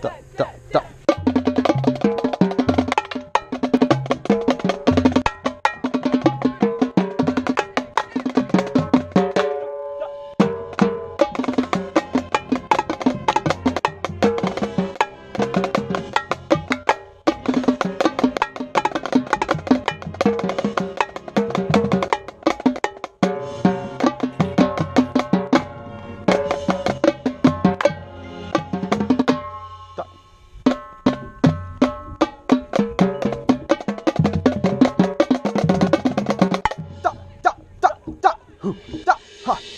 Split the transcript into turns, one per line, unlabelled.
哒哒哒。哼，哒哈。